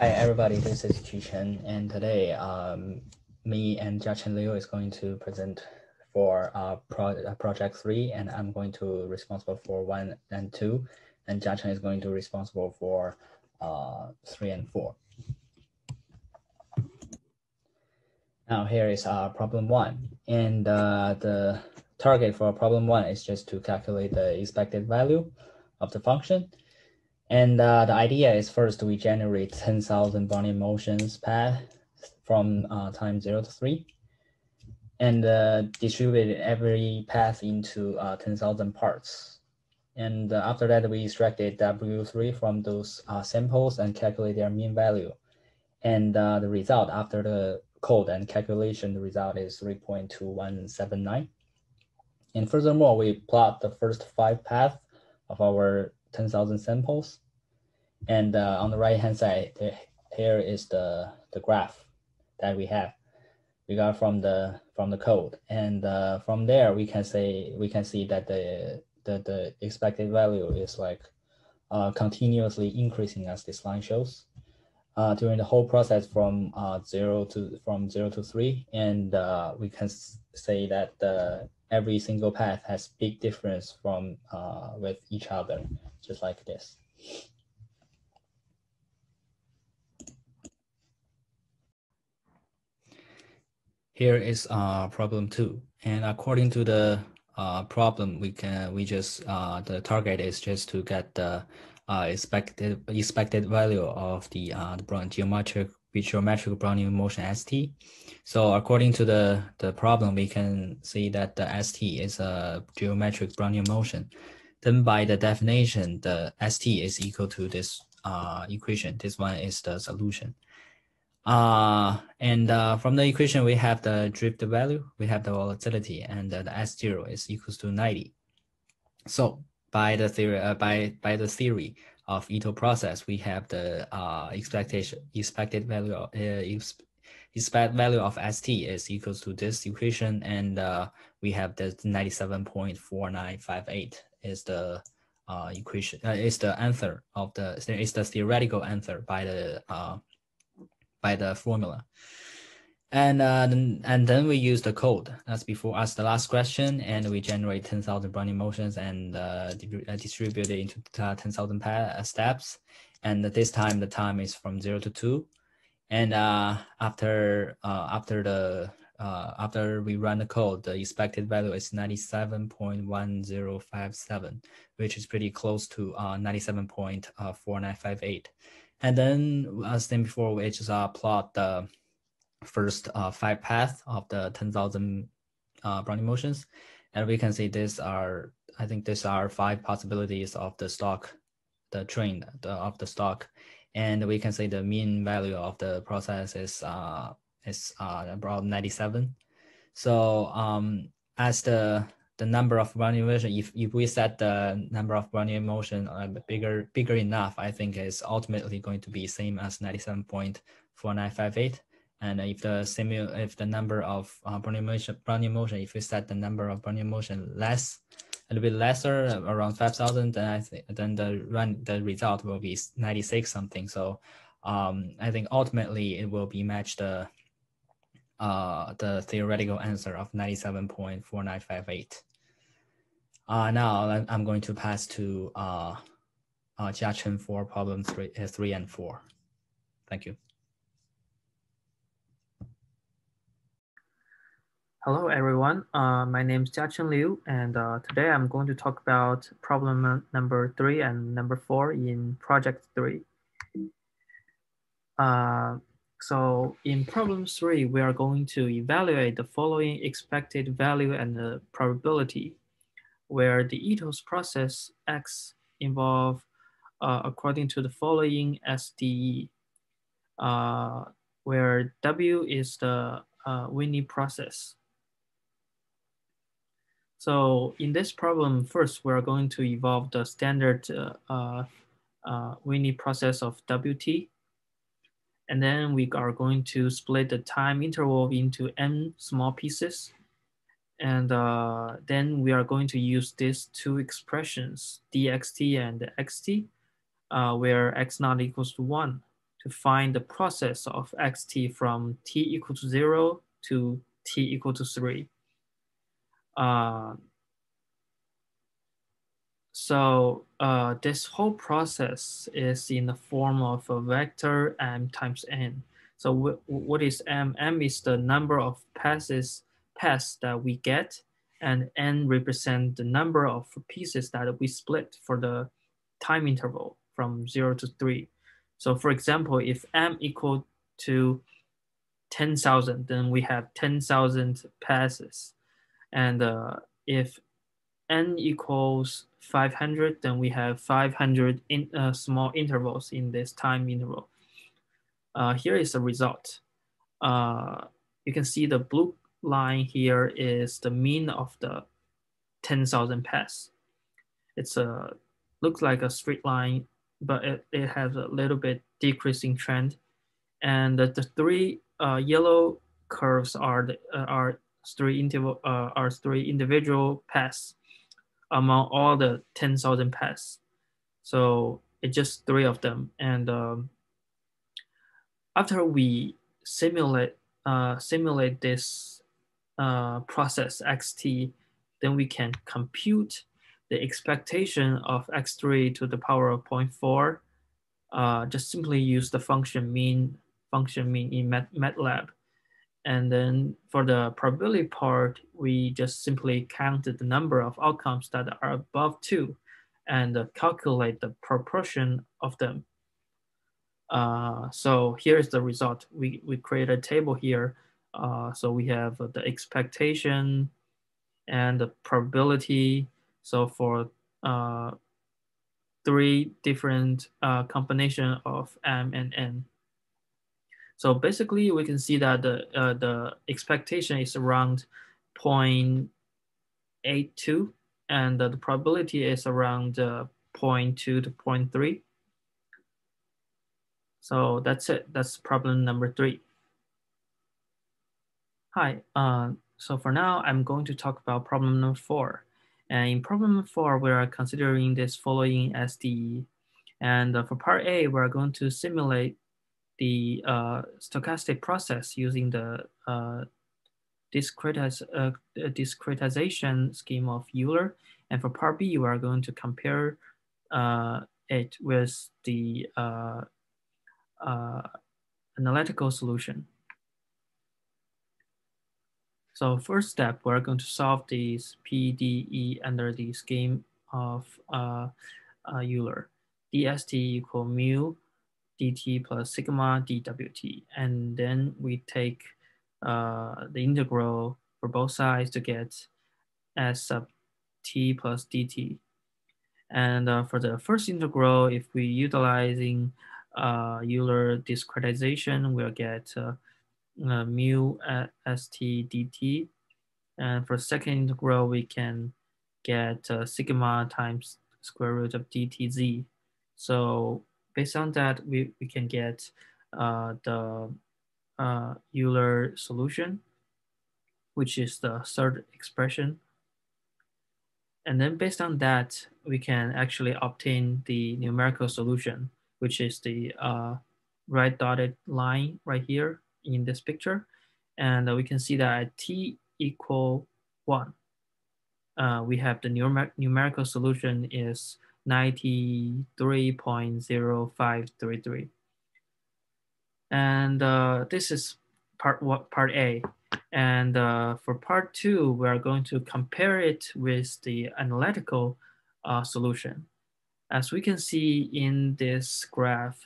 Hi everybody, this is Qi Chen, and today um, me and Jiachen Liu is going to present for uh, pro uh, project three, and I'm going to responsible for one and two, and Jiachen is going to responsible for uh, three and four. Now here is uh, problem one, and uh, the target for problem one is just to calculate the expected value of the function. And uh, the idea is first we generate 10,000 Brownian motions path from uh, time zero to three and uh, distribute every path into uh, 10,000 parts. And uh, after that, we extracted W3 from those uh, samples and calculate their mean value. And the result after the code and calculation, the result is 3.2179. And furthermore, we plot the first five paths of our 10,000 samples. And uh, on the right hand side, here is the, the graph that we have. We got from the from the code, and uh, from there we can say we can see that the the, the expected value is like uh, continuously increasing as this line shows uh, during the whole process from uh, zero to from zero to three, and uh, we can say that every single path has big difference from uh, with each other, just like this. Here is uh, problem two. And according to the uh, problem, we can we just uh, the target is just to get the uh, expected expected value of the uh, the geometric geometric Brownian motion ST. So according to the the problem, we can see that the ST is a geometric Brownian motion. Then by the definition, the ST is equal to this uh, equation. This one is the solution. Uh, and uh, from the equation, we have the drift value, we have the volatility, and uh, the S0 is equals to 90. So by the theory, uh, by, by the theory of Ito process, we have the uh, expectation expected value of, uh, expect value of ST is equals to this equation, and uh, we have the 97.4958 is the uh, equation uh, is the answer of the is the theoretical answer by the uh, by the formula. And uh, and then we use the code as before as the last question, and we generate 10,000 Brownian motions and uh, uh distribute it into 10,000 uh, steps. And this time, the time is from zero to two. And uh, after uh, after the after we run the code, the expected value is 97.1057, which is pretty close to uh, 97.4958. And then as then before, we just plot the first uh, five paths of the 10,000 uh, Brownian motions. And we can see these are, I think these are five possibilities of the stock, the train the, of the stock. And we can see the mean value of the process is, uh, is uh, about 97. So um, as the the number of Brownian motion, if, if we set the number of Brownian motion uh, bigger bigger enough, I think is ultimately going to be same as 97.4958. And if the if the number of uh, Brownian motion, Brownian motion, if we set the number of Brownian motion less, a little bit lesser, around 5,000, then I think then the run the result will be 96 something. So um, I think ultimately it will be matched the uh, the theoretical answer of 97.4958. Uh, now I'm going to pass to uh, uh, Jiachen for problem three, uh, three and four. Thank you. Hello, everyone. Uh, my name is Jiachen Liu, and uh, today I'm going to talk about problem number three and number four in project three. Uh, so in problem three, we are going to evaluate the following expected value and the probability where the Ito's process X involve uh, according to the following SDE, uh, where W is the uh, Wiener process. So in this problem, first we're going to evolve the standard uh, uh, uh Wiener process of WT. And then we are going to split the time interval into n small pieces and uh, then we are going to use these two expressions, dxt and xt, uh, where x not equals to one. to find the process of xt from t equal to zero to t equal to three. Uh, so uh, this whole process is in the form of a vector m times n. So what is m? m is the number of passes pass that we get, and n represent the number of pieces that we split for the time interval from zero to three. So for example, if m equal to 10,000, then we have 10,000 passes. And uh, if n equals 500, then we have 500 in, uh, small intervals in this time interval. Uh, here is the result. Uh, you can see the blue line here is the mean of the 10,000 pass. It's a looks like a straight line, but it, it has a little bit decreasing trend. And the, the three uh, yellow curves are the, uh, are three interval uh, are three individual paths among all the 10,000 paths. So it's just three of them. And um, after we simulate uh, simulate this uh, process xt, then we can compute the expectation of x3 to the power of 0.4. Uh, just simply use the function mean function mean in Mat MATLAB. And then for the probability part, we just simply count the number of outcomes that are above two and calculate the proportion of them. Uh, so here's the result. We, we create a table here. Uh, so we have the expectation and the probability. So for uh, three different uh, combination of M and N. So basically, we can see that the, uh, the expectation is around 0.82 and the probability is around uh, 0.2 to 0.3. So that's it. That's problem number three. Hi. Uh, so for now, I'm going to talk about problem number four. And in problem four, we are considering this following SDE. And uh, for part A, we're going to simulate the uh, stochastic process using the uh, discretiz uh, discretization scheme of Euler. And for part B, you are going to compare uh, it with the uh, uh, analytical solution. So first step, we're going to solve these PDE under the scheme of Euler. dst equal mu dt plus sigma dwt. And then we take uh, the integral for both sides to get s sub t plus dt. And uh, for the first integral, if we utilizing uh, Euler discretization, we'll get uh, uh, mu st dt. And for second integral, we can get uh, sigma times square root of dtz. So based on that, we, we can get uh, the uh, Euler solution, which is the third expression. And then based on that, we can actually obtain the numerical solution, which is the uh, right dotted line right here in this picture. And we can see that at t equal one, uh, we have the numer numerical solution is 93.0533. And uh, this is part part A. And uh, for part two, we are going to compare it with the analytical uh, solution. As we can see in this graph,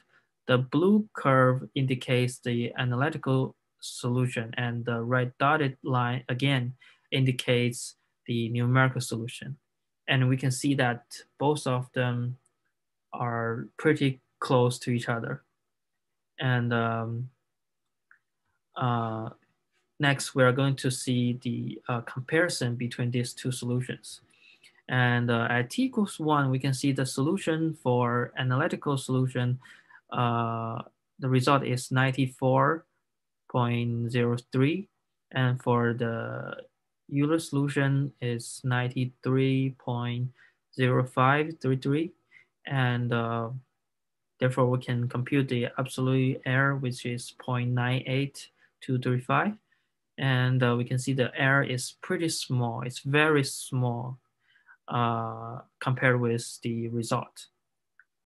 the blue curve indicates the analytical solution and the red dotted line again indicates the numerical solution and we can see that both of them are pretty close to each other. And um, uh, next, we are going to see the uh, comparison between these two solutions. And uh, at t equals one, we can see the solution for analytical solution. Uh, the result is 94.03. And for the Euler solution is 93.0533 and uh, Therefore, we can compute the absolute error, which is 0.98235. And uh, we can see the error is pretty small. It's very small uh, compared with the result.